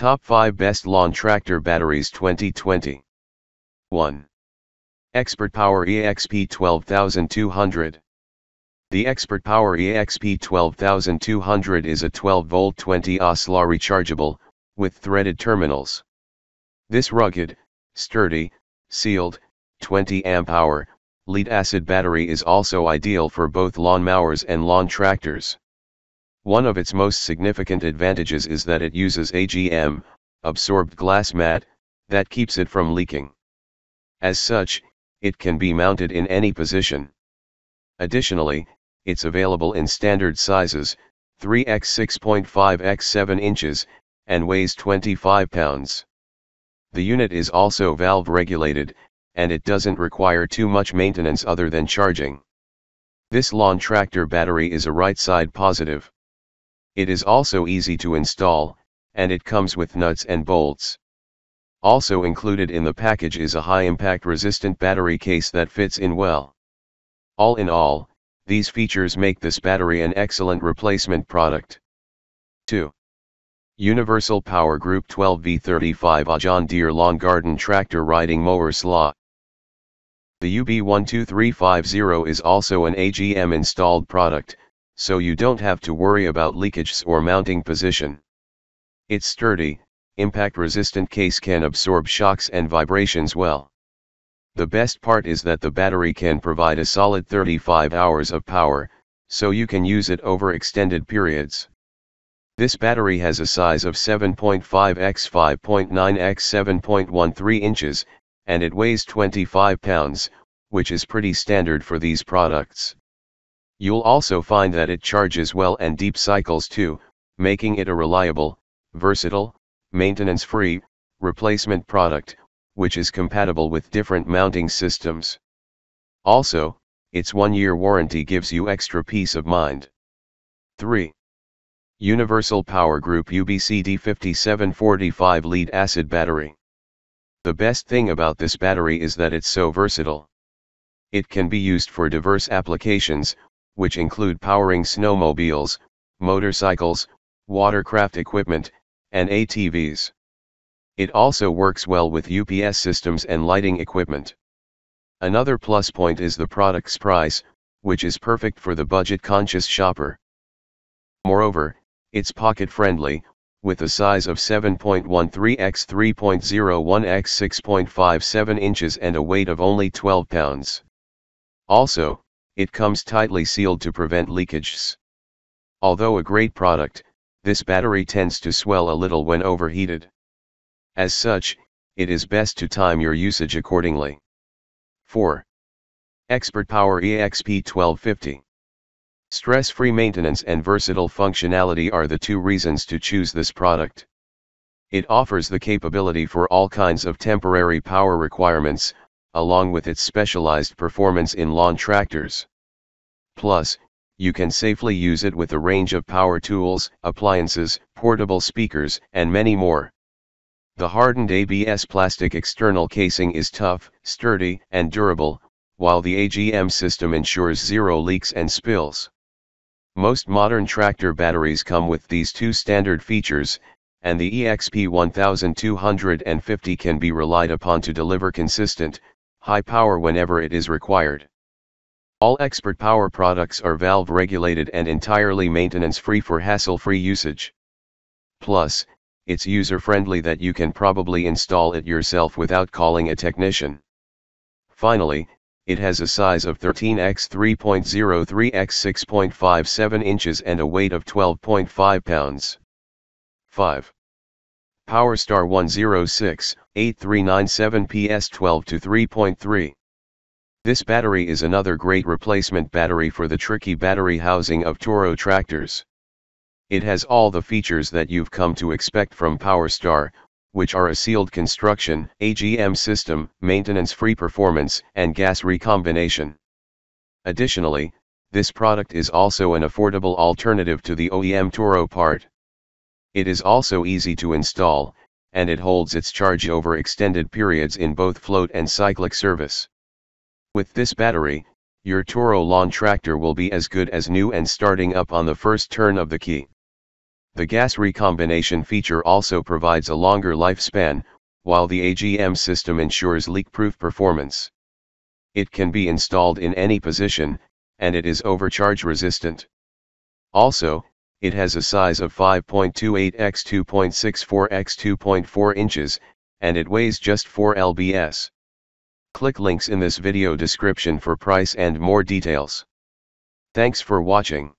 Top 5 Best Lawn Tractor Batteries 2020 1. Expert Power EXP 12200 The Expert Power EXP 12200 is a 12-volt 20 oscillator rechargeable, with threaded terminals. This rugged, sturdy, sealed, 20 amp hour, lead acid battery is also ideal for both lawn mowers and lawn tractors. One of its most significant advantages is that it uses AGM, absorbed glass mat, that keeps it from leaking. As such, it can be mounted in any position. Additionally, it's available in standard sizes, 3x 6.5x 7 inches, and weighs 25 pounds. The unit is also valve regulated, and it doesn't require too much maintenance other than charging. This lawn tractor battery is a right side positive. It is also easy to install, and it comes with nuts and bolts. Also included in the package is a high impact resistant battery case that fits in well. All in all, these features make this battery an excellent replacement product. 2. Universal Power Group 12V35 A John Deere Lawn Garden Tractor Riding Mower Slot. The UB12350 is also an AGM installed product, so you don't have to worry about leakages or mounting position. Its sturdy, impact-resistant case can absorb shocks and vibrations well. The best part is that the battery can provide a solid 35 hours of power, so you can use it over extended periods. This battery has a size of 7.5 x 5.9 x 7.13 inches, and it weighs 25 pounds, which is pretty standard for these products. You'll also find that it charges well and deep cycles too, making it a reliable, versatile, maintenance-free, replacement product, which is compatible with different mounting systems. Also, its one-year warranty gives you extra peace of mind. 3. Universal Power Group UBCD 5745 lead acid battery. The best thing about this battery is that it's so versatile. It can be used for diverse applications, which include powering snowmobiles, motorcycles, watercraft equipment, and ATVs. It also works well with UPS systems and lighting equipment. Another plus point is the product's price, which is perfect for the budget-conscious shopper. Moreover, it's pocket-friendly, with a size of 7.13 x 3.01 x 6.57 inches and a weight of only 12 pounds. Also, it comes tightly sealed to prevent leakages. Although a great product, this battery tends to swell a little when overheated. As such, it is best to time your usage accordingly. 4. Expert Power EXP 1250 Stress-free maintenance and versatile functionality are the two reasons to choose this product. It offers the capability for all kinds of temporary power requirements, along with its specialized performance in lawn tractors. Plus, you can safely use it with a range of power tools, appliances, portable speakers, and many more. The hardened ABS plastic external casing is tough, sturdy, and durable, while the AGM system ensures zero leaks and spills. Most modern tractor batteries come with these two standard features, and the EXP 1250 can be relied upon to deliver consistent, high power whenever it is required. All expert power products are valve regulated and entirely maintenance free for hassle free usage. Plus, it's user friendly that you can probably install it yourself without calling a technician. Finally, it has a size of 13x 3.03x 6.57 inches and a weight of 12.5 pounds. 5. PowerStar 106 8397 PS 12 to 3.3. This battery is another great replacement battery for the tricky battery housing of Toro tractors. It has all the features that you've come to expect from PowerStar, which are a sealed construction, AGM system, maintenance-free performance, and gas recombination. Additionally, this product is also an affordable alternative to the OEM Toro part. It is also easy to install, and it holds its charge over extended periods in both float and cyclic service. With this battery, your Toro lawn tractor will be as good as new and starting up on the first turn of the key. The gas recombination feature also provides a longer lifespan, while the AGM system ensures leak-proof performance. It can be installed in any position, and it is overcharge resistant. Also, it has a size of 5.28 x 2.64 x 2.4 inches, and it weighs just 4 lbs. Click links in this video description for price and more details. Thanks for watching.